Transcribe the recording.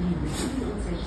嗯。们